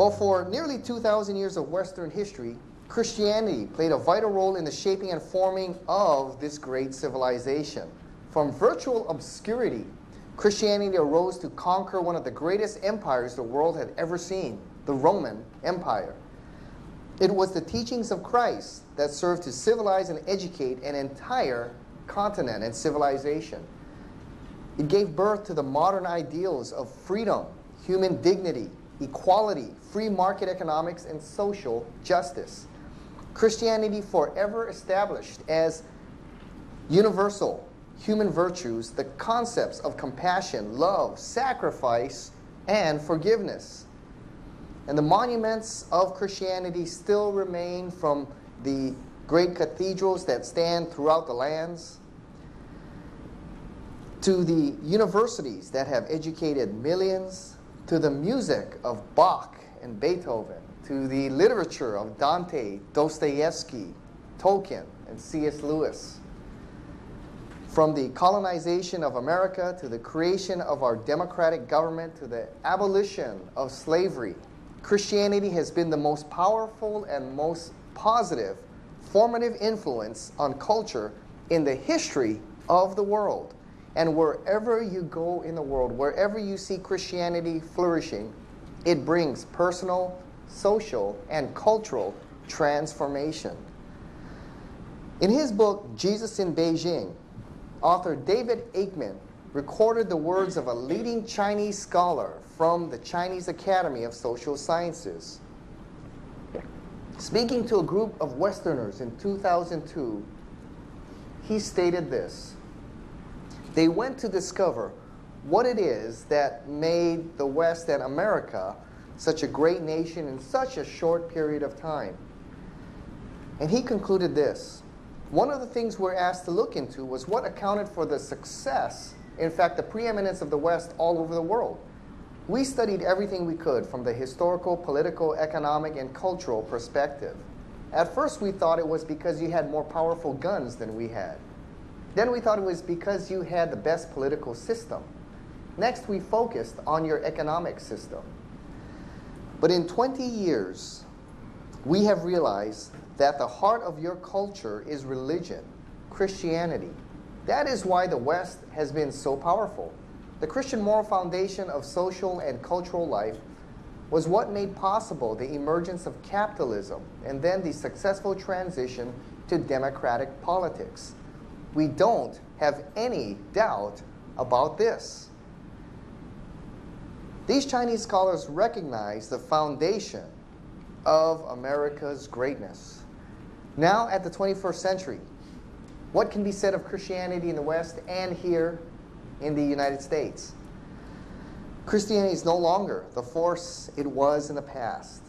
Well, for nearly 2,000 years of Western history, Christianity played a vital role in the shaping and forming of this great civilization. From virtual obscurity, Christianity arose to conquer one of the greatest empires the world had ever seen, the Roman Empire. It was the teachings of Christ that served to civilize and educate an entire continent and civilization. It gave birth to the modern ideals of freedom, human dignity, equality, free market economics, and social justice. Christianity forever established as universal human virtues the concepts of compassion, love, sacrifice, and forgiveness. And the monuments of Christianity still remain from the great cathedrals that stand throughout the lands to the universities that have educated millions, to the music of Bach and Beethoven, to the literature of Dante, Dostoevsky, Tolkien, and C.S. Lewis. From the colonization of America to the creation of our democratic government to the abolition of slavery, Christianity has been the most powerful and most positive formative influence on culture in the history of the world. And wherever you go in the world, wherever you see Christianity flourishing, it brings personal, social, and cultural transformation. In his book, Jesus in Beijing, author David Aikman recorded the words of a leading Chinese scholar from the Chinese Academy of Social Sciences. Speaking to a group of Westerners in 2002, he stated this They went to discover what it is that made the West and America such a great nation in such a short period of time. And he concluded this one of the things we're asked to look into was what accounted for the success, in fact, the preeminence of the West all over the world. We studied everything we could from the historical, political, economic, and cultural perspective. At first, we thought it was because you had more powerful guns than we had. Then we thought it was because you had the best political system. Next, we focused on your economic system. But in 20 years, we have realized that the heart of your culture is religion, Christianity. That is why the West has been so powerful. The Christian moral foundation of social and cultural life was what made possible the emergence of capitalism and then the successful transition to democratic politics. We don't have any doubt about this. These Chinese scholars recognize the foundation of America's greatness. Now, at the 21st century, what can be said of Christianity in the West and here in the United States? Christianity is no longer the force it was in the past.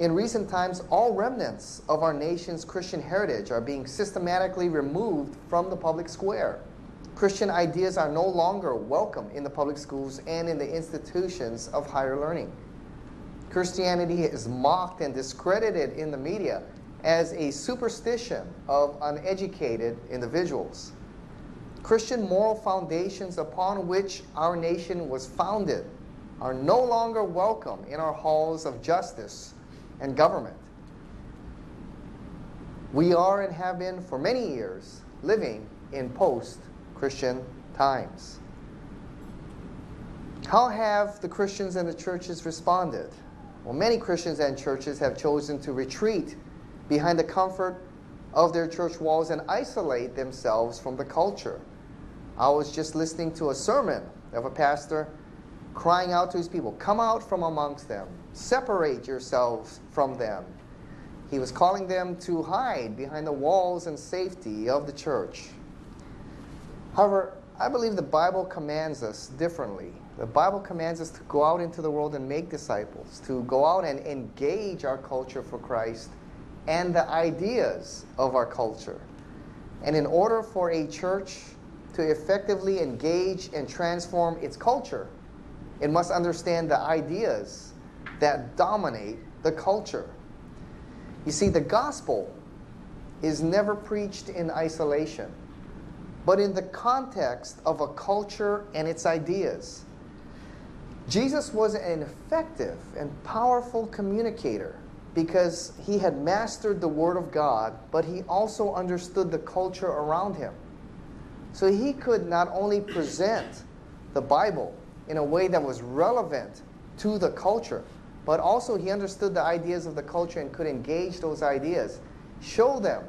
In recent times, all remnants of our nation's Christian heritage are being systematically removed from the public square. Christian ideas are no longer welcome in the public schools and in the institutions of higher learning. Christianity is mocked and discredited in the media as a superstition of uneducated individuals. Christian moral foundations upon which our nation was founded are no longer welcome in our halls of justice and government. We are and have been for many years living in post Christian times. How have the Christians and the churches responded? Well, many Christians and churches have chosen to retreat behind the comfort of their church walls and isolate themselves from the culture. I was just listening to a sermon of a pastor crying out to his people, Come out from amongst them, separate yourselves from them. He was calling them to hide behind the walls and safety of the church. However, I believe the Bible commands us differently. The Bible commands us to go out into the world and make disciples, to go out and engage our culture for Christ and the ideas of our culture. And in order for a church to effectively engage and transform its culture, it must understand the ideas that dominate the culture. You see, the gospel is never preached in isolation, but in the context of a culture and its ideas. Jesus was an effective and powerful communicator because he had mastered the Word of God, but he also understood the culture around him. So he could not only present the Bible in a way that was relevant to the culture, but also he understood the ideas of the culture and could engage those ideas, show them,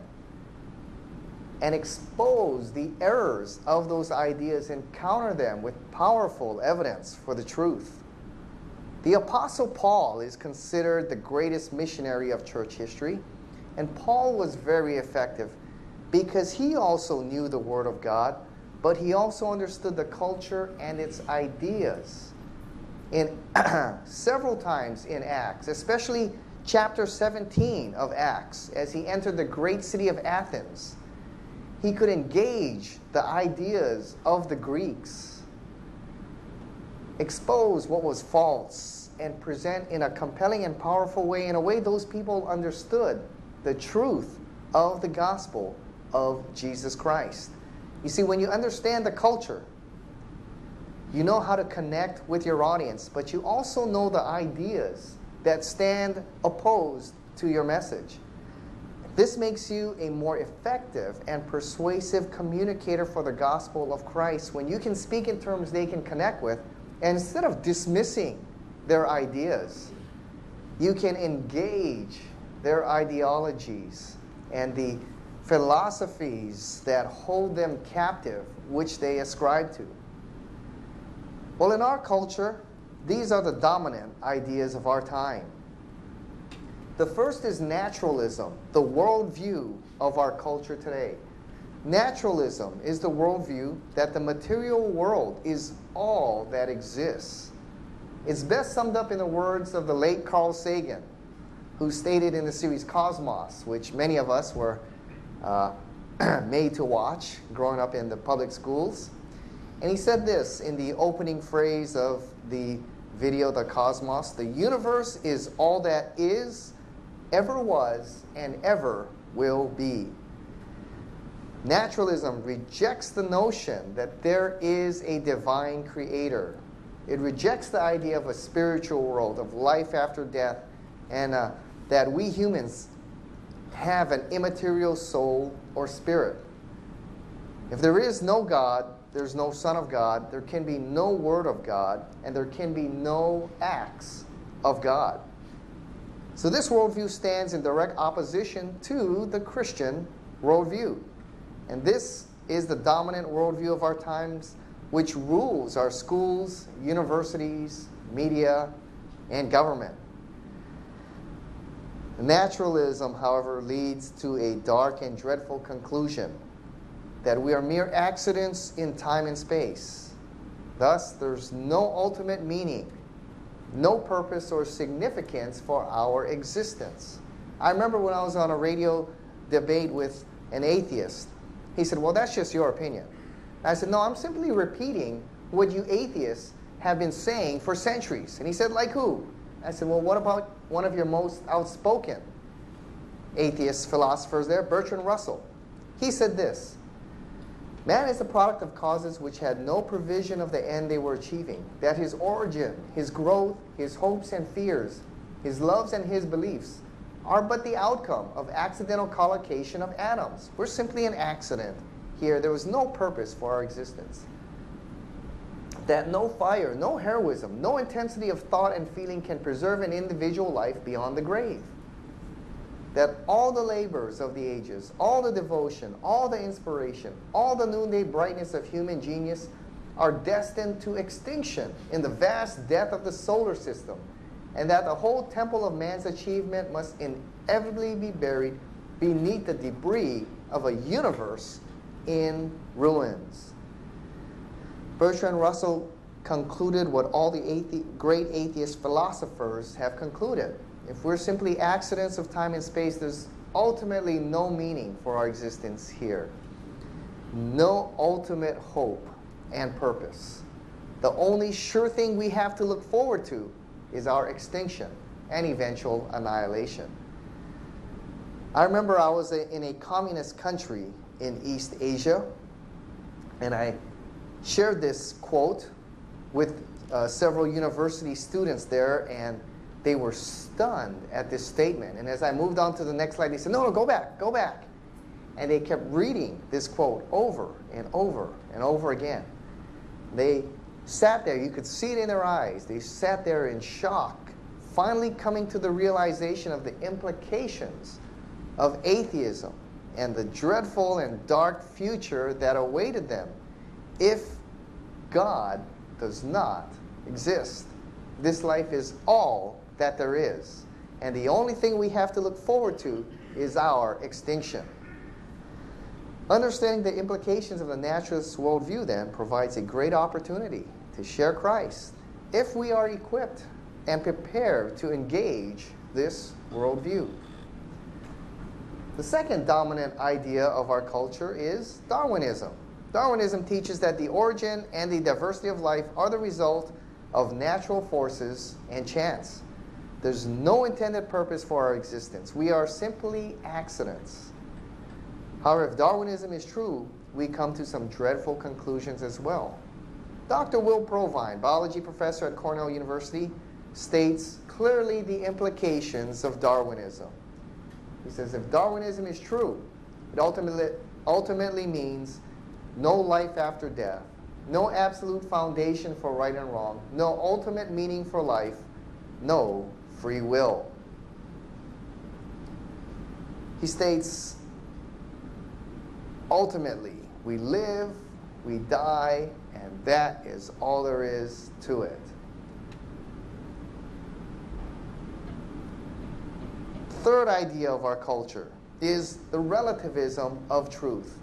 and expose the errors of those ideas and counter them with powerful evidence for the truth. The Apostle Paul is considered the greatest missionary of church history, and Paul was very effective because he also knew the Word of God, but he also understood the culture and its ideas. In several times in Acts, especially chapter 17 of Acts, as he entered the great city of Athens, he could engage the ideas of the Greeks, expose what was false, and present in a compelling and powerful way, in a way those people understood the truth of the gospel of Jesus Christ. You see, when you understand the culture, you know how to connect with your audience, but you also know the ideas that stand opposed to your message. This makes you a more effective and persuasive communicator for the gospel of Christ when you can speak in terms they can connect with, and instead of dismissing their ideas, you can engage their ideologies and the philosophies that hold them captive, which they ascribe to. Well, in our culture, these are the dominant ideas of our time. The first is naturalism, the worldview of our culture today. Naturalism is the worldview that the material world is all that exists. It's best summed up in the words of the late Carl Sagan, who stated in the series Cosmos, which many of us were uh, made to watch growing up in the public schools. And he said this in the opening phrase of the video, The Cosmos The universe is all that is ever was, and ever will be. Naturalism rejects the notion that there is a divine creator. It rejects the idea of a spiritual world, of life after death, and uh, that we humans have an immaterial soul or spirit. If there is no God, there's no Son of God, there can be no Word of God, and there can be no acts of God. So this worldview stands in direct opposition to the Christian worldview. And this is the dominant worldview of our times, which rules our schools, universities, media, and government. Naturalism, however, leads to a dark and dreadful conclusion that we are mere accidents in time and space. Thus, there's no ultimate meaning no purpose or significance for our existence. I remember when I was on a radio debate with an atheist. He said, Well, that's just your opinion. I said, No, I'm simply repeating what you atheists have been saying for centuries. And he said, Like who? I said, Well, what about one of your most outspoken atheist philosophers there, Bertrand Russell? He said this Man is the product of causes which had no provision of the end they were achieving, that his origin, his growth, his hopes and fears, his loves and his beliefs are but the outcome of accidental collocation of atoms. We're simply an accident here. There was no purpose for our existence. That no fire, no heroism, no intensity of thought and feeling can preserve an individual life beyond the grave that all the labors of the ages, all the devotion, all the inspiration, all the noonday brightness of human genius are destined to extinction in the vast death of the solar system, and that the whole temple of man's achievement must inevitably be buried beneath the debris of a universe in ruins. Bertrand Russell concluded what all the athe- great atheist philosophers have concluded if we're simply accidents of time and space, there's ultimately no meaning for our existence here. No ultimate hope and purpose. The only sure thing we have to look forward to is our extinction and eventual annihilation. I remember I was in a communist country in East Asia, and I shared this quote with uh, several university students there, and they were stunned at this statement. And as I moved on to the next slide, they said, No, no, go back, go back. And they kept reading this quote over and over and over again. They sat there, you could see it in their eyes. They sat there in shock, finally coming to the realization of the implications of atheism and the dreadful and dark future that awaited them if God does not exist. This life is all that there is. And the only thing we have to look forward to is our extinction. Understanding the implications of the naturalist worldview, then, provides a great opportunity to share Christ if we are equipped and prepared to engage this worldview. The second dominant idea of our culture is Darwinism. Darwinism teaches that the origin and the diversity of life are the result of natural forces and chance. There's no intended purpose for our existence. We are simply accidents. However, if Darwinism is true, we come to some dreadful conclusions as well. Dr. Will Provine, biology professor at Cornell University, states clearly the implications of Darwinism. He says if Darwinism is true, it ultimately, ultimately means no life after death, no absolute foundation for right and wrong, no ultimate meaning for life, no free will. He states ultimately, we live, we die, and that is all there is to it. Third idea of our culture is the relativism of truth.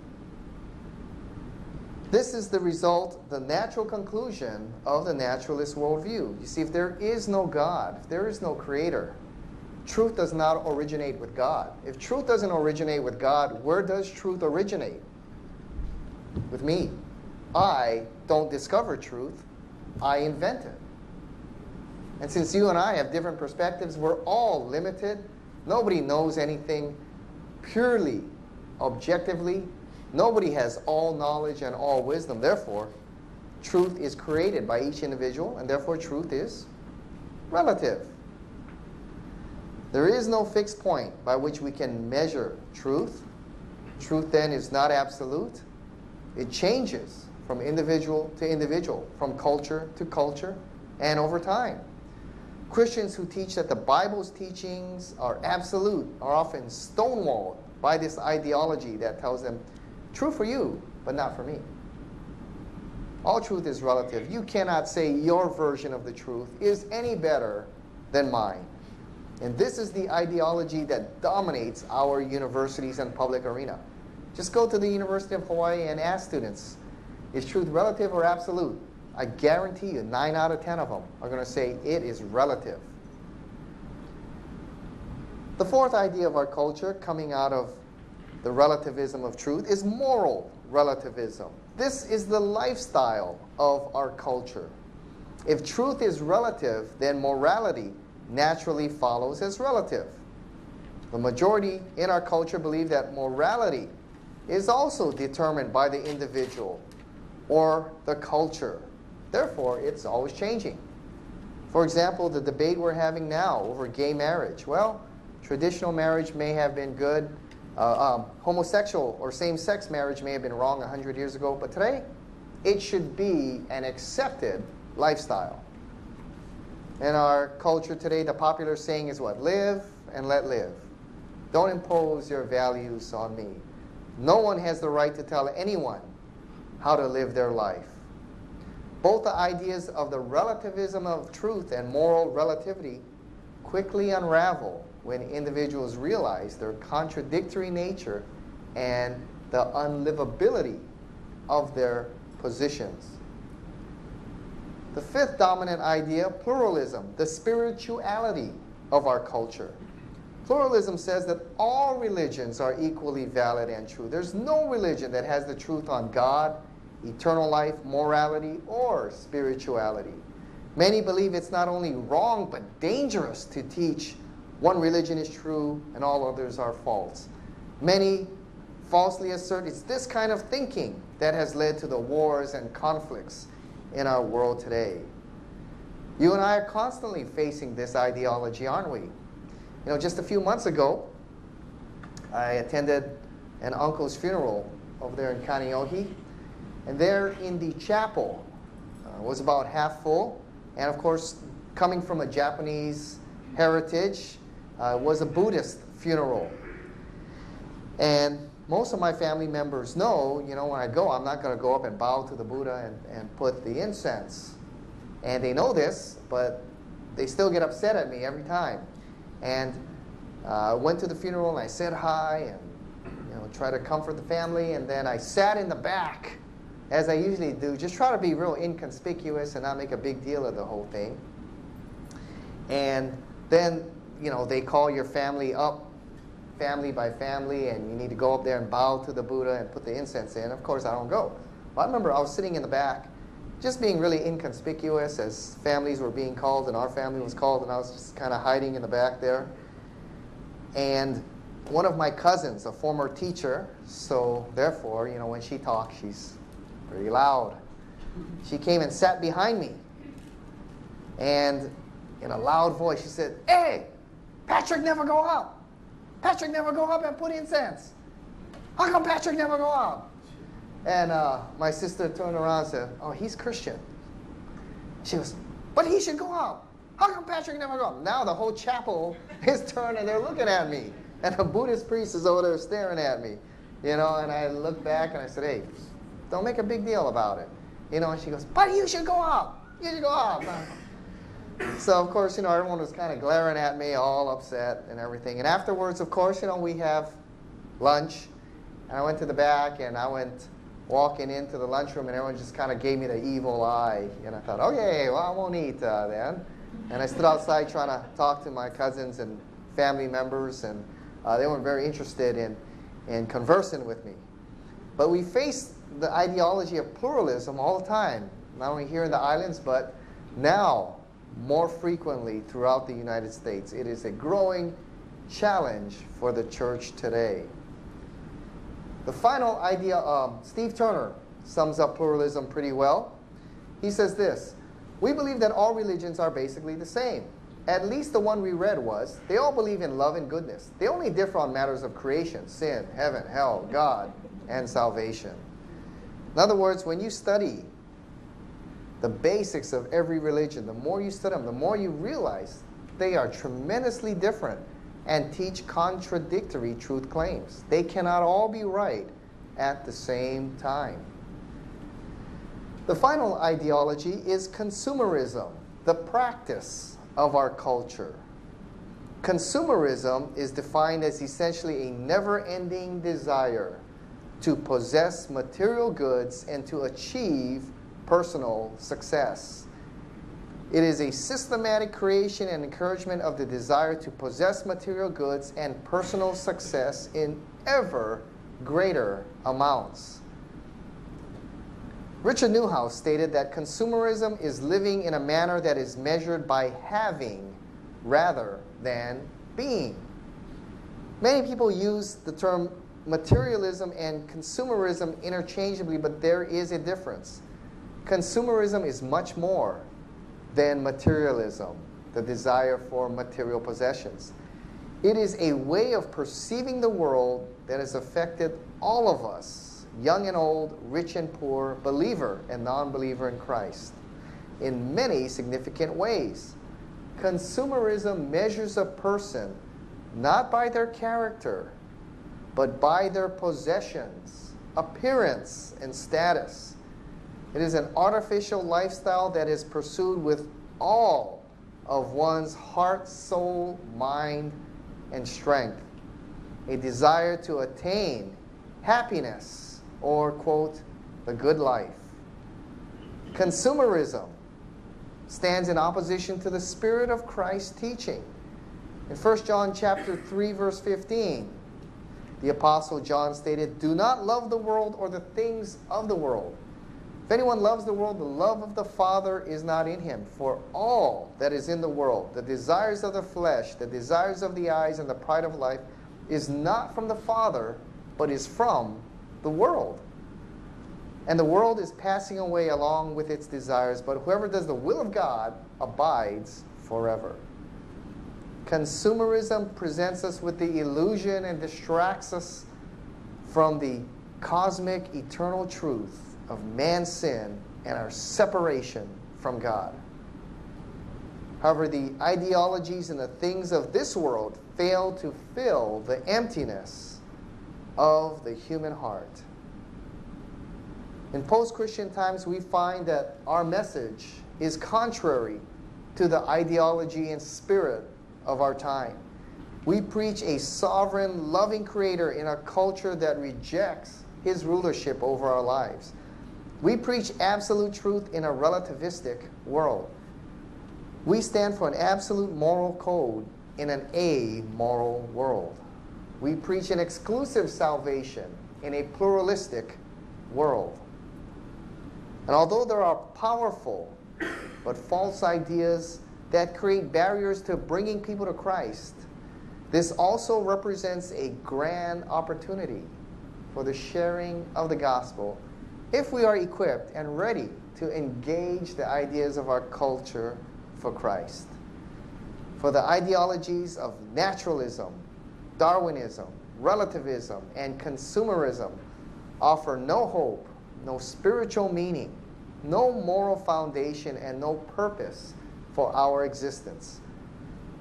This is the result, the natural conclusion of the naturalist worldview. You see, if there is no God, if there is no creator, truth does not originate with God. If truth doesn't originate with God, where does truth originate? With me. I don't discover truth, I invent it. And since you and I have different perspectives, we're all limited. Nobody knows anything purely, objectively, Nobody has all knowledge and all wisdom. Therefore, truth is created by each individual, and therefore, truth is relative. There is no fixed point by which we can measure truth. Truth then is not absolute, it changes from individual to individual, from culture to culture, and over time. Christians who teach that the Bible's teachings are absolute are often stonewalled by this ideology that tells them True for you, but not for me. All truth is relative. You cannot say your version of the truth is any better than mine. And this is the ideology that dominates our universities and public arena. Just go to the University of Hawaii and ask students, is truth relative or absolute? I guarantee you, 9 out of 10 of them are going to say it is relative. The fourth idea of our culture coming out of the relativism of truth, is moral relativism. This is the lifestyle of our culture. If truth is relative, then morality naturally follows as relative. The majority in our culture believe that morality is also determined by the individual or the culture. Therefore, it's always changing. For example, the debate we're having now over gay marriage. Well, traditional marriage may have been good uh, um, homosexual or same sex marriage may have been wrong 100 years ago, but today it should be an accepted lifestyle. In our culture today, the popular saying is what? Live and let live. Don't impose your values on me. No one has the right to tell anyone how to live their life. Both the ideas of the relativism of truth and moral relativity quickly unravel when individuals realize their contradictory nature and the unlivability of their positions. The fifth dominant idea, pluralism, the spirituality of our culture. Pluralism says that all religions are equally valid and true. There's no religion that has the truth on God, eternal life, morality, or spirituality. Many believe it's not only wrong but dangerous to teach one religion is true and all others are false. Many falsely assert it's this kind of thinking that has led to the wars and conflicts in our world today. You and I are constantly facing this ideology, aren't we? You know, just a few months ago, I attended an uncle's funeral over there in Kaneohe. And there in the chapel uh, was about half full. And of course, coming from a Japanese heritage, uh, was a Buddhist funeral. And most of my family members know, you know, when I go, I'm not going to go up and bow to the Buddha and, and put the incense. And they know this, but they still get upset at me every time. And uh, I went to the funeral and I said hi and you know, try to comfort the family. And then I sat in the back, as I usually do, just try to be real inconspicuous and not make a big deal of the whole thing. And then, you know, they call your family up, family by family, and you need to go up there and bow to the Buddha and put the incense in. Of course, I don't go. But I remember I was sitting in the back, just being really inconspicuous as families were being called, and our family was called, and I was just kind of hiding in the back there. And one of my cousins, a former teacher, so therefore, you know, when she talks, she's pretty loud. She came and sat behind me. And in a loud voice, she said, Hey, Patrick never go up. Patrick never go up and put incense. How come Patrick never go up? And uh, my sister turned around and said, Oh, he's Christian. She goes, But he should go up. How come Patrick never go up? Now the whole chapel is turned and they're looking at me. And a Buddhist priest is over there staring at me. You know, and I look back and I said, Hey, don't make a big deal about it. You know, and she goes, But you should go up. You should go up. So, of course, you know, everyone was kind of glaring at me, all upset and everything. And afterwards, of course, you know, we have lunch. And I went to the back and I went walking into the lunchroom and everyone just kind of gave me the evil eye. And I thought, okay, well, I won't eat uh, then. And I stood outside trying to talk to my cousins and family members, and uh, they weren't very interested in, in conversing with me. But we face the ideology of pluralism all the time, not only here in the islands, but now more frequently throughout the United States. It is a growing challenge for the church today. The final idea, um, Steve Turner sums up pluralism pretty well. He says this We believe that all religions are basically the same. At least the one we read was they all believe in love and goodness. They only differ on matters of creation, sin, heaven, hell, God, and salvation. In other words, when you study the basics of every religion, the more you study them, the more you realize they are tremendously different and teach contradictory truth claims. They cannot all be right at the same time. The final ideology is consumerism, the practice of our culture. Consumerism is defined as essentially a never ending desire to possess material goods and to achieve personal success. It is a systematic creation and encouragement of the desire to possess material goods and personal success in ever greater amounts. Richard Neuhaus stated that consumerism is living in a manner that is measured by having rather than being. Many people use the term materialism and consumerism interchangeably, but there is a difference. Consumerism is much more than materialism, the desire for material possessions. It is a way of perceiving the world that has affected all of us, young and old, rich and poor, believer and non believer in Christ, in many significant ways. Consumerism measures a person not by their character, but by their possessions, appearance, and status. It is an artificial lifestyle that is pursued with all of one's heart, soul, mind, and strength. A desire to attain happiness or, quote, the good life. Consumerism stands in opposition to the spirit of Christ's teaching. In 1 John chapter 3 verse 15, the apostle John stated, "Do not love the world or the things of the world." If anyone loves the world, the love of the Father is not in him. For all that is in the world, the desires of the flesh, the desires of the eyes, and the pride of life, is not from the Father, but is from the world. And the world is passing away along with its desires, but whoever does the will of God abides forever. Consumerism presents us with the illusion and distracts us from the cosmic, eternal truth of man's sin and our separation from God. However, the ideologies and the things of this world fail to fill the emptiness of the human heart. In post Christian times, we find that our message is contrary to the ideology and spirit of our time. We preach a sovereign, loving creator in a culture that rejects his rulership over our lives. We preach absolute truth in a relativistic world. We stand for an absolute moral code in an amoral world. We preach an exclusive salvation in a pluralistic world. And although there are powerful but false ideas that create barriers to bringing people to Christ, this also represents a grand opportunity for the sharing of the gospel if we are equipped and ready to engage the ideas of our culture for Christ. For the ideologies of naturalism, Darwinism, relativism, and consumerism offer no hope, no spiritual meaning, no moral foundation, and no purpose for our existence.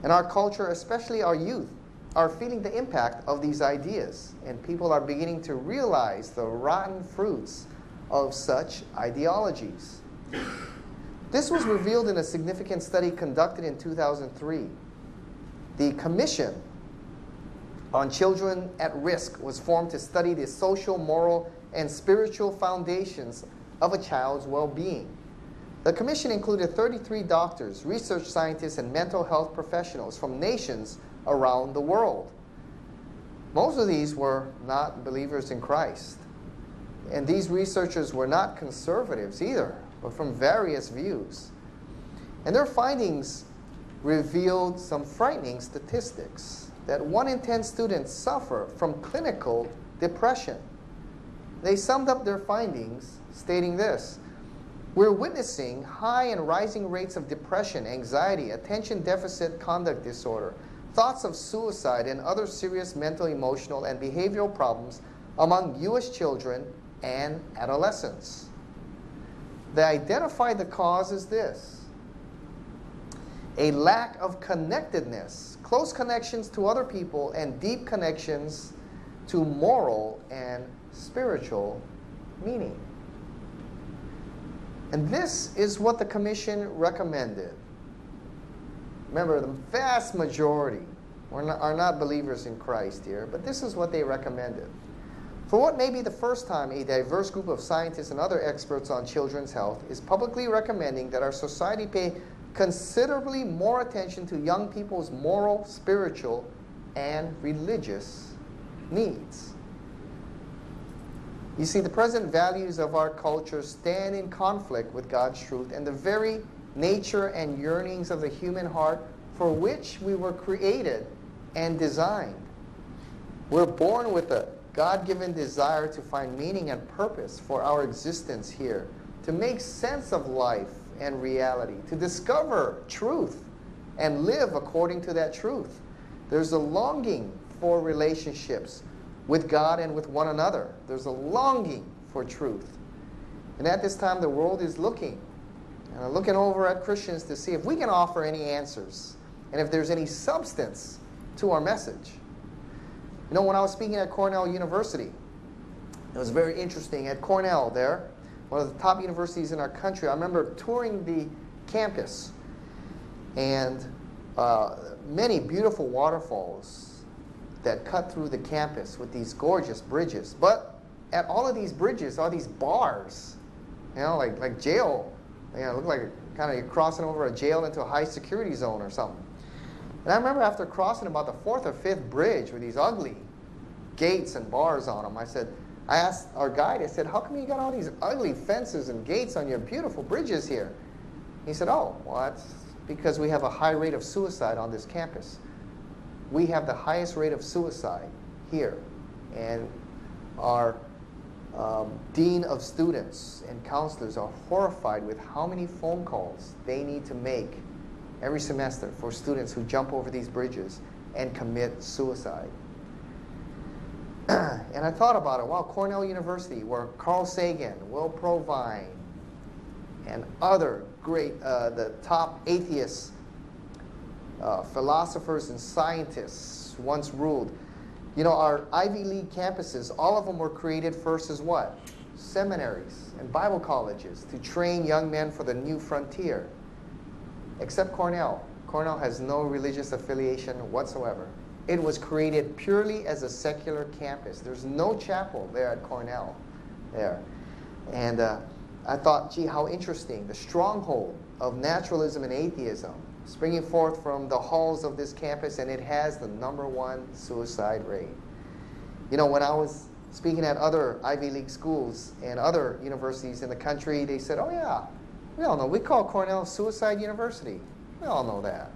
And our culture, especially our youth, are feeling the impact of these ideas, and people are beginning to realize the rotten fruits of such ideologies. This was revealed in a significant study conducted in 2003. The Commission on Children at Risk was formed to study the social, moral, and spiritual foundations of a child's well being. The commission included 33 doctors, research scientists, and mental health professionals from nations around the world. Most of these were not believers in Christ. And these researchers were not conservatives either, but from various views. And their findings revealed some frightening statistics that one in 10 students suffer from clinical depression. They summed up their findings stating this We're witnessing high and rising rates of depression, anxiety, attention deficit conduct disorder, thoughts of suicide, and other serious mental, emotional, and behavioral problems among U.S. children and adolescence. They identify the cause as this a lack of connectedness, close connections to other people, and deep connections to moral and spiritual meaning. And this is what the commission recommended. Remember, the vast majority are not believers in Christ here, but this is what they recommended. For what may be the first time a diverse group of scientists and other experts on children's health is publicly recommending that our society pay considerably more attention to young people's moral, spiritual, and religious needs. You see, the present values of our culture stand in conflict with God's truth and the very nature and yearnings of the human heart for which we were created and designed. We're born with a God given desire to find meaning and purpose for our existence here, to make sense of life and reality, to discover truth and live according to that truth. There's a longing for relationships with God and with one another. There's a longing for truth. And at this time, the world is looking and looking over at Christians to see if we can offer any answers and if there's any substance to our message. You know, when I was speaking at Cornell University, it was very interesting. At Cornell, there, one of the top universities in our country, I remember touring the campus and uh, many beautiful waterfalls that cut through the campus with these gorgeous bridges. But at all of these bridges are these bars, you know, like, like jail you know, it looked like kind of you're crossing over a jail into a high security zone or something. And I remember after crossing about the fourth or fifth bridge with these ugly gates and bars on them, I said, I asked our guide, I said, how come you got all these ugly fences and gates on your beautiful bridges here? He said, oh, well, that's because we have a high rate of suicide on this campus. We have the highest rate of suicide here. And our um, dean of students and counselors are horrified with how many phone calls they need to make every semester for students who jump over these bridges and commit suicide. and I thought about it. Wow, Cornell University, where Carl Sagan, Will Provine, and other great, uh, the top atheists, uh, philosophers, and scientists once ruled. You know, our Ivy League campuses, all of them were created first as what? Seminaries and Bible colleges to train young men for the new frontier. Except Cornell. Cornell has no religious affiliation whatsoever. It was created purely as a secular campus. There's no chapel there at Cornell there. And uh, I thought, gee, how interesting. The stronghold of naturalism and atheism springing forth from the halls of this campus, and it has the number one suicide rate. You know, when I was speaking at other Ivy League schools and other universities in the country, they said, oh, yeah, we all know. We call Cornell Suicide University. We all know that.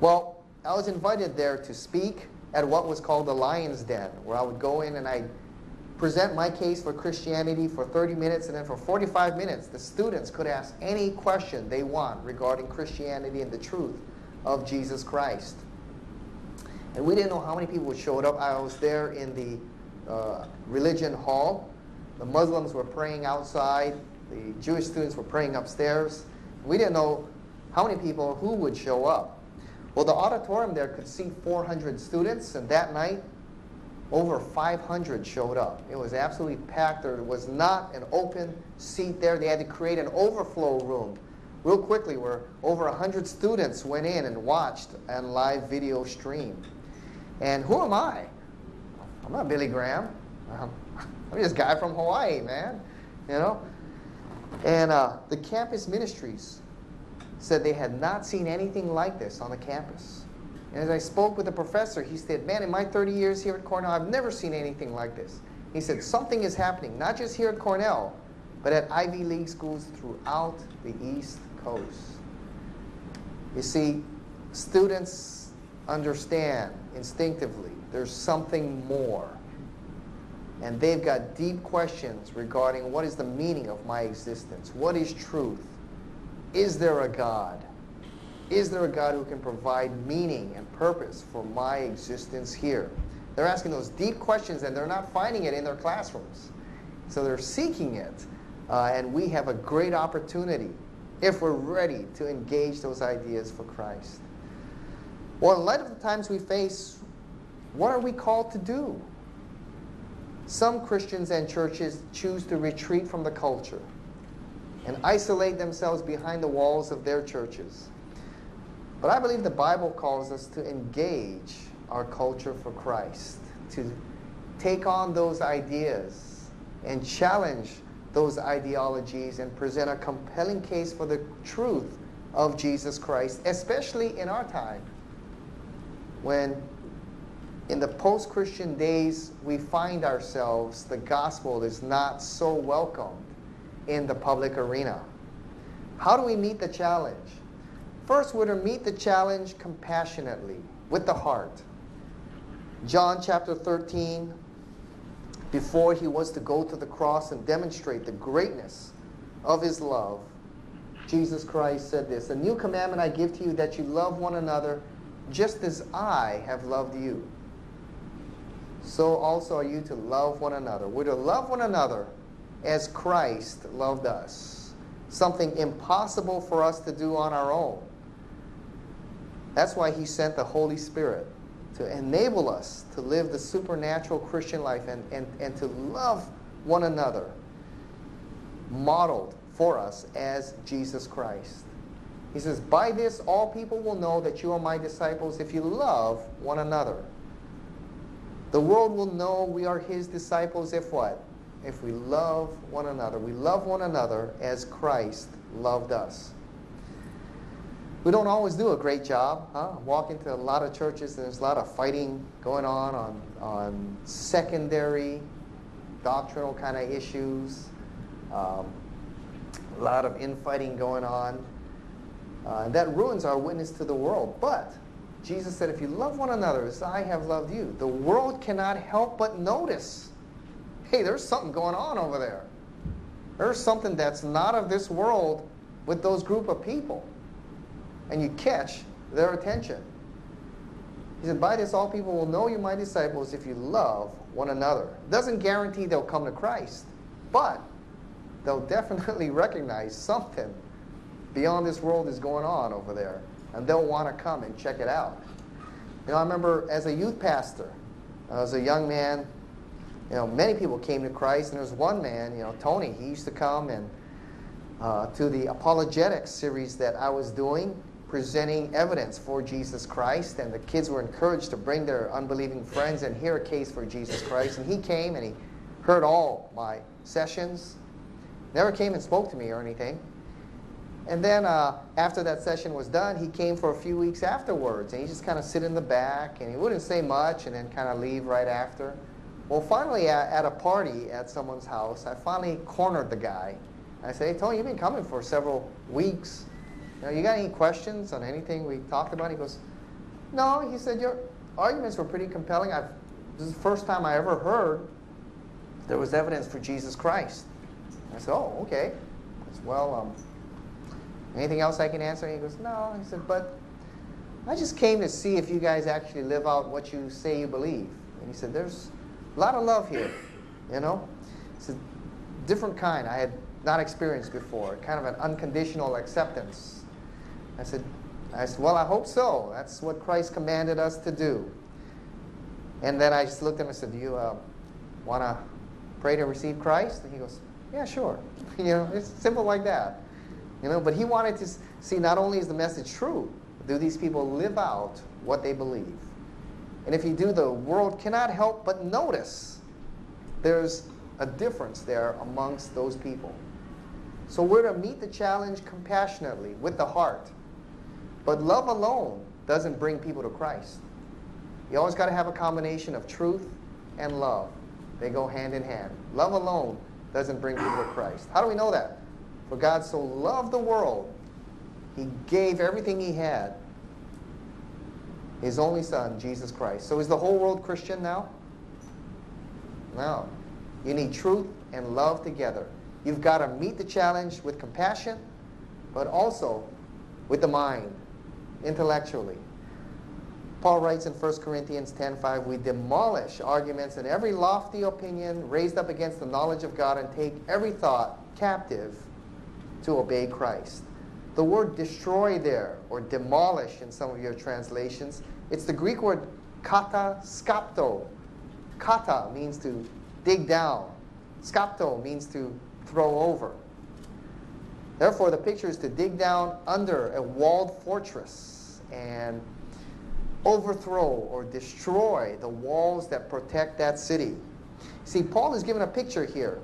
Well, I was invited there to speak at what was called the Lion's Den, where I would go in and I'd present my case for Christianity for 30 minutes, and then for 45 minutes, the students could ask any question they want regarding Christianity and the truth of Jesus Christ. And we didn't know how many people showed up. I was there in the uh, religion hall. The Muslims were praying outside. The Jewish students were praying upstairs. We didn't know how many people who would show up. Well, the auditorium there could seat 400 students, and that night over 500 showed up. It was absolutely packed. There was not an open seat there. They had to create an overflow room real quickly where over 100 students went in and watched and live video stream. And who am I? I'm not Billy Graham. I'm just a guy from Hawaii, man. You know? And uh, the campus ministries said they had not seen anything like this on the campus. And as I spoke with the professor, he said, Man, in my 30 years here at Cornell, I've never seen anything like this. He said, Something is happening, not just here at Cornell, but at Ivy League schools throughout the East Coast. You see, students understand instinctively there's something more. And they've got deep questions regarding what is the meaning of my existence? What is truth? Is there a God? Is there a God who can provide meaning and purpose for my existence here? They're asking those deep questions and they're not finding it in their classrooms. So they're seeking it. Uh, and we have a great opportunity if we're ready to engage those ideas for Christ. Well, in light of the times we face, what are we called to do? Some Christians and churches choose to retreat from the culture and isolate themselves behind the walls of their churches. But I believe the Bible calls us to engage our culture for Christ, to take on those ideas and challenge those ideologies and present a compelling case for the truth of Jesus Christ, especially in our time when in the post Christian days we find ourselves, the gospel is not so welcomed in the public arena. How do we meet the challenge? First, we're to meet the challenge compassionately, with the heart. John chapter 13, before he was to go to the cross and demonstrate the greatness of his love, Jesus Christ said this A new commandment I give to you that you love one another just as I have loved you. So also are you to love one another. We're to love one another as Christ loved us. Something impossible for us to do on our own. That's why he sent the Holy Spirit to enable us to live the supernatural Christian life and, and, and to love one another, modeled for us as Jesus Christ. He says, By this all people will know that you are my disciples if you love one another. The world will know we are his disciples if what? If we love one another. We love one another as Christ loved us. We don't always do a great job. Huh? Walk into a lot of churches and there's a lot of fighting going on on, on secondary doctrinal kind of issues. Um, a lot of infighting going on. Uh, and that ruins our witness to the world. But Jesus said, if you love one another as I have loved you, the world cannot help but notice hey, there's something going on over there. There's something that's not of this world with those group of people. And you catch their attention. He said, By this all people will know you my disciples if you love one another. Doesn't guarantee they'll come to Christ, but they'll definitely recognize something beyond this world is going on over there. And they'll want to come and check it out. You know, I remember as a youth pastor, as a young man, you know, many people came to Christ, and there was one man, you know, Tony, he used to come and uh, to the apologetics series that I was doing, presenting evidence for Jesus Christ, and the kids were encouraged to bring their unbelieving friends and hear a case for Jesus Christ. And he came and he heard all my sessions, never came and spoke to me or anything. And then uh, after that session was done, he came for a few weeks afterwards, and he just kind of sit in the back, and he wouldn't say much, and then kind of leave right after. Well, finally, at, at a party at someone's house, I finally cornered the guy. I said, "Hey, Tony, you've been coming for several weeks. You, know, you got any questions on anything we talked about?" He goes, "No." He said, "Your arguments were pretty compelling. I've, this is the first time I ever heard there was evidence for Jesus Christ." I said, "Oh, okay." I said, "Well." Um, Anything else I can answer? He goes, No. He said, But I just came to see if you guys actually live out what you say you believe. And he said, There's a lot of love here, you know? It's a different kind I had not experienced before, kind of an unconditional acceptance. I said, I said, Well, I hope so. That's what Christ commanded us to do. And then I just looked at him and said, Do you uh, want to pray to receive Christ? And he goes, Yeah, sure. you know, it's simple like that. You know, but he wanted to see not only is the message true, do these people live out what they believe? And if you do, the world cannot help but notice there's a difference there amongst those people. So we're to meet the challenge compassionately with the heart. But love alone doesn't bring people to Christ. You always got to have a combination of truth and love. They go hand in hand. Love alone doesn't bring people to Christ. How do we know that? For God so loved the world, he gave everything he had, his only son, Jesus Christ. So is the whole world Christian now? No. You need truth and love together. You've got to meet the challenge with compassion, but also with the mind, intellectually. Paul writes in 1 Corinthians 10:5, "We demolish arguments and every lofty opinion raised up against the knowledge of God and take every thought captive to obey Christ. The word destroy there, or demolish in some of your translations, it's the Greek word kata skapto. Kata means to dig down. Skapto means to throw over. Therefore, the picture is to dig down under a walled fortress and overthrow or destroy the walls that protect that city. See, Paul is given a picture here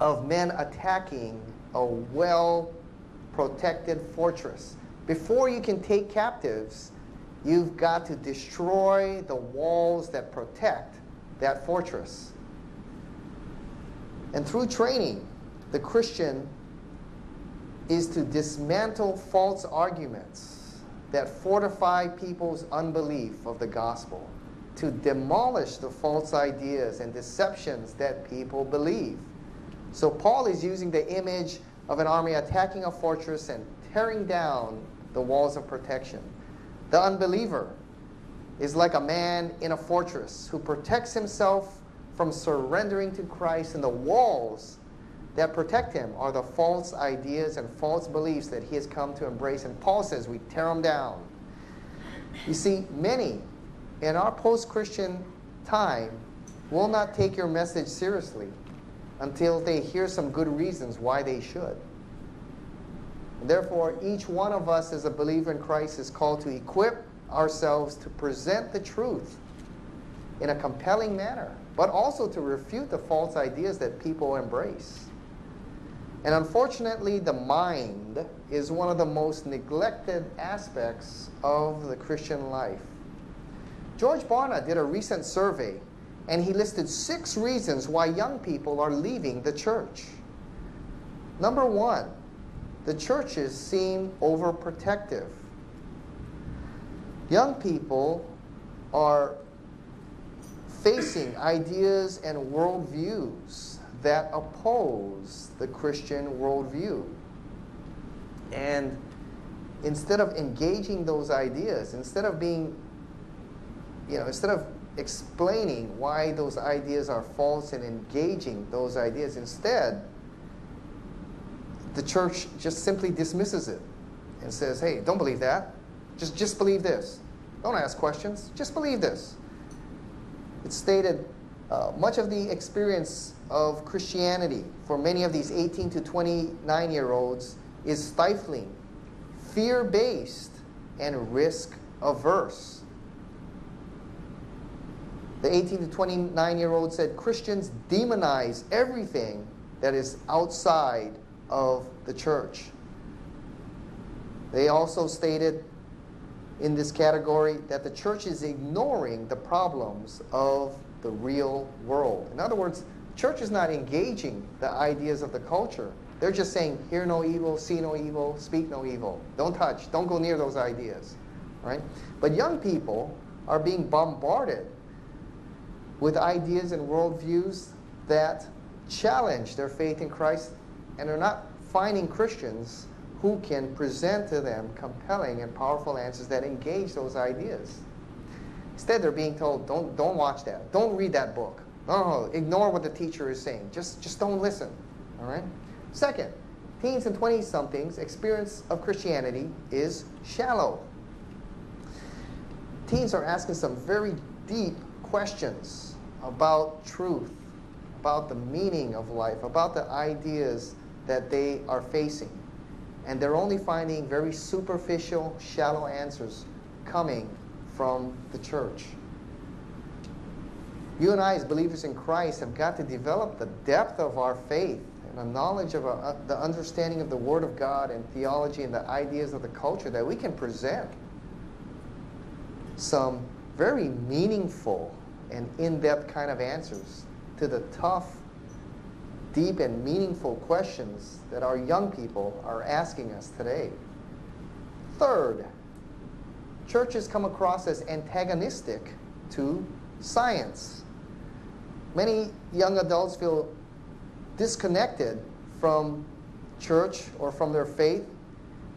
of men attacking a well protected fortress. Before you can take captives, you've got to destroy the walls that protect that fortress. And through training, the Christian is to dismantle false arguments that fortify people's unbelief of the gospel, to demolish the false ideas and deceptions that people believe. So Paul is using the image of an army attacking a fortress and tearing down the walls of protection. The unbeliever is like a man in a fortress who protects himself from surrendering to Christ, and the walls that protect him are the false ideas and false beliefs that he has come to embrace. And Paul says we tear them down. You see, many in our post Christian time will not take your message seriously until they hear some good reasons why they should. Therefore, each one of us as a believer in Christ is called to equip ourselves to present the truth in a compelling manner, but also to refute the false ideas that people embrace. And unfortunately, the mind is one of the most neglected aspects of the Christian life. George Barna did a recent survey and he listed six reasons why young people are leaving the church. Number one, the churches seem overprotective. Young people are facing ideas and worldviews that oppose the Christian worldview. And instead of engaging those ideas, instead of being, you know, instead of explaining why those ideas are false and engaging those ideas, instead, the church just simply dismisses it and says, hey, don't believe that. Just, just believe this. Don't ask questions. Just believe this. It's stated uh, much of the experience of Christianity for many of these 18 to 29 year olds is stifling, fear based, and risk averse. The 18 to 29 year old said Christians demonize everything that is outside of the church. They also stated in this category that the church is ignoring the problems of the real world. In other words, church is not engaging the ideas of the culture. They're just saying, hear no evil, see no evil, speak no evil. Don't touch, don't go near those ideas. Right? But young people are being bombarded with ideas and worldviews that challenge their faith in Christ and are not finding Christians who can present to them compelling and powerful answers that engage those ideas. Instead, they're being told, don't, don't watch that. Don't read that book. No, no, no. Ignore what the teacher is saying. Just, just don't listen. All right? Second, teens and 20 somethings' experience of Christianity is shallow. Teens are asking some very deep questions about truth, about the meaning of life, about the ideas that they are facing and they're only finding very superficial, shallow answers coming from the church. You and I, as believers in Christ, have got to develop the depth of our faith and a knowledge of a, uh, the understanding of the Word of God and theology and the ideas of the culture that we can present some very meaningful and in depth kind of answers to the tough deep and meaningful questions that our young people are asking us today. Third, churches come across as antagonistic to science. Many young adults feel disconnected from church or from their faith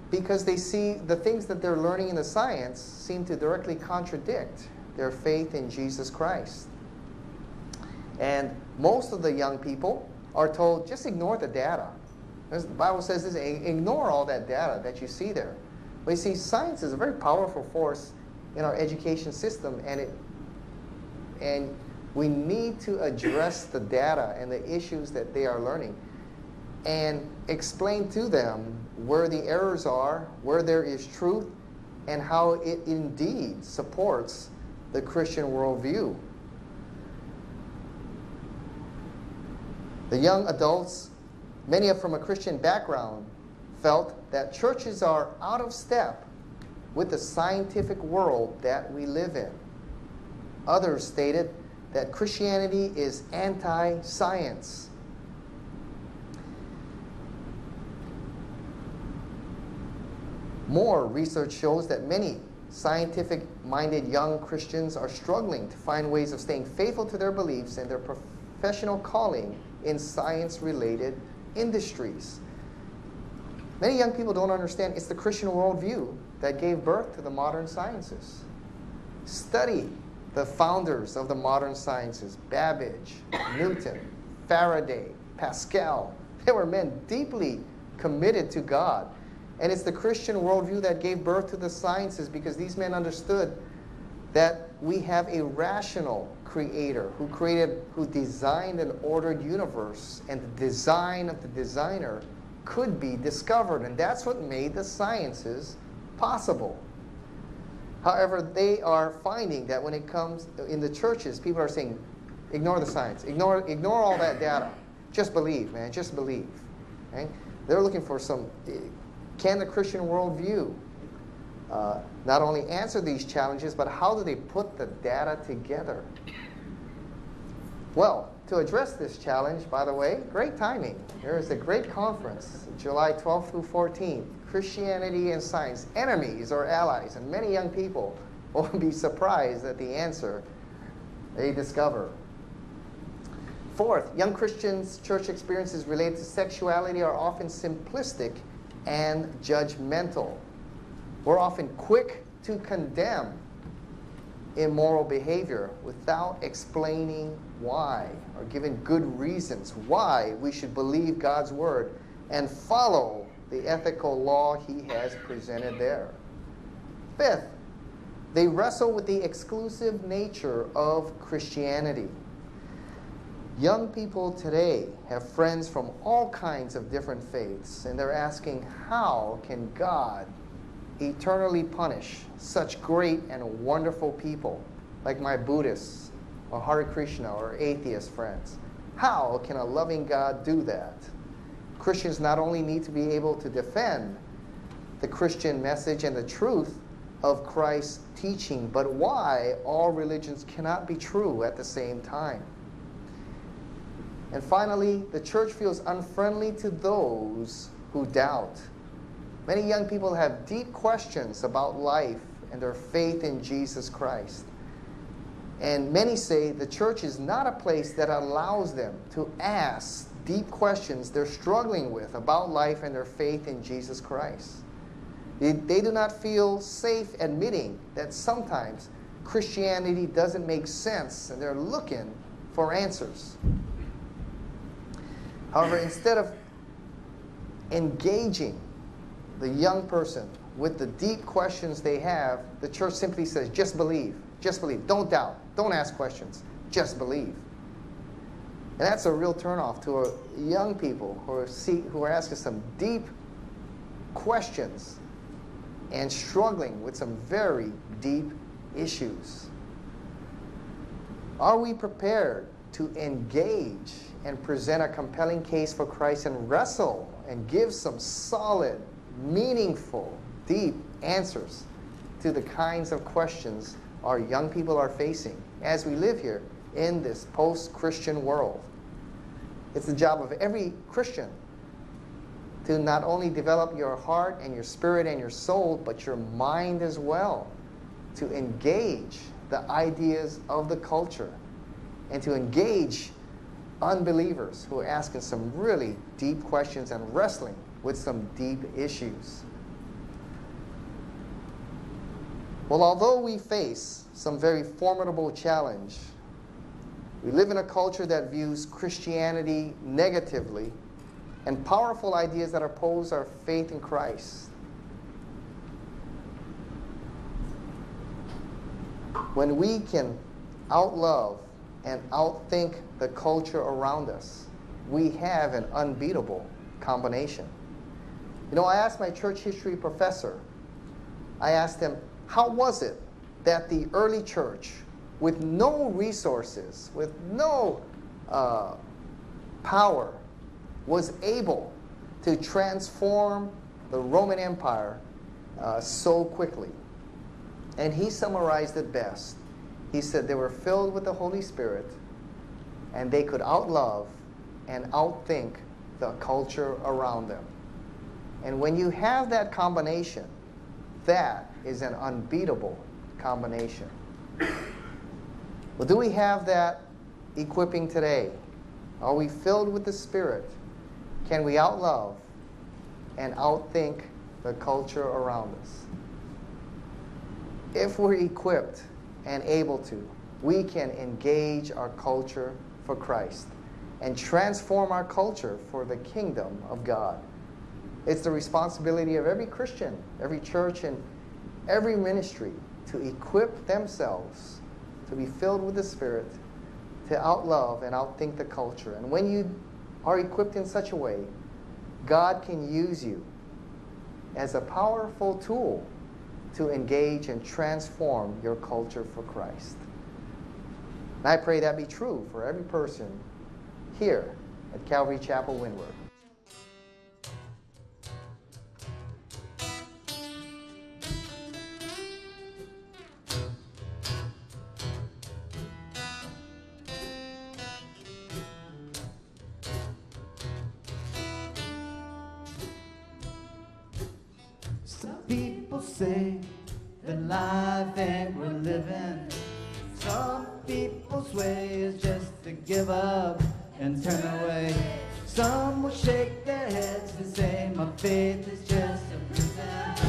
because they see the things that they're learning in the science seem to directly contradict their faith in Jesus Christ. And most of the young people are told just ignore the data. the Bible says this ignore all that data that you see there. But you see, science is a very powerful force in our education system, and it and we need to address the data and the issues that they are learning and explain to them where the errors are, where there is truth, and how it indeed supports the Christian worldview. The young adults, many from a Christian background, felt that churches are out of step with the scientific world that we live in. Others stated that Christianity is anti science. More research shows that many scientific minded young Christians are struggling to find ways of staying faithful to their beliefs and their professional calling in science related industries. Many young people don't understand it's the Christian worldview that gave birth to the modern sciences. Study the founders of the modern sciences Babbage, Newton, Faraday, Pascal. They were men deeply committed to God. And it's the Christian worldview that gave birth to the sciences because these men understood that we have a rational creator who created, who designed an ordered universe, and the design of the designer could be discovered. And that's what made the sciences possible. However, they are finding that when it comes in the churches, people are saying, ignore the science, ignore, ignore all that data. Just believe, man, just believe. They're looking for some, can the Christian worldview uh, not only answer these challenges, but how do they put the data together? Well, to address this challenge, by the way, great timing. There is a great conference, July 12th through 14th, Christianity and Science, Enemies or Allies, and many young people will be surprised at the answer they discover. Fourth, young Christians' church experiences related to sexuality are often simplistic and judgmental. We're often quick to condemn immoral behavior without explaining why or giving good reasons why we should believe God's word and follow the ethical law he has presented there. Fifth, they wrestle with the exclusive nature of Christianity. Young people today have friends from all kinds of different faiths, and they're asking, how can God eternally punish such great and wonderful people like my Buddhists or Hare Krishna or atheist friends? How can a loving God do that? Christians not only need to be able to defend the Christian message and the truth of Christ's teaching, but why all religions cannot be true at the same time. And finally, the church feels unfriendly to those who doubt. Many young people have deep questions about life and their faith in Jesus Christ. And many say the church is not a place that allows them to ask deep questions they're struggling with about life and their faith in Jesus Christ. They, they do not feel safe admitting that sometimes Christianity doesn't make sense and they're looking for answers. However, instead of engaging the young person with the deep questions they have, the church simply says, just believe. Just believe. Don't doubt. Don't ask questions. Just believe. And that's a real turnoff to young people who are, see, who are asking some deep questions and struggling with some very deep issues. Are we prepared to engage and present a compelling case for Christ and wrestle and give some solid, meaningful, deep answers to the kinds of questions our young people are facing as we live here in this post Christian world? It's the job of every Christian to not only develop your heart and your spirit and your soul, but your mind as well, to engage the ideas of the culture and to engage unbelievers who are asking some really deep questions and wrestling with some deep issues. Well, although we face some very formidable challenge, we live in a culture that views Christianity negatively and powerful ideas that oppose our faith in Christ. When we can outlove and outthink the culture around us, we have an unbeatable combination. You know, I asked my church history professor, I asked him, how was it that the early church, with no resources, with no uh, power, was able to transform the Roman Empire uh, so quickly. And he summarized it best. He said they were filled with the Holy Spirit and they could outlove and outthink the culture around them. And when you have that combination, that is an unbeatable combination. Well, do we have that equipping today? Are we filled with the Spirit? Can we outlove and outthink the culture around us? If we're equipped and able to, we can engage our culture for Christ and transform our culture for the kingdom of God. It's the responsibility of every Christian, every church, and every ministry to equip themselves to be filled with the Spirit, to outlove and outthink the culture. And when you are equipped in such a way, God can use you as a powerful tool to engage and transform your culture for Christ. And I pray that be true for every person here at Calvary Chapel Windward. Is just to give up and turn away. Some will shake their heads and say, My faith is just a prison.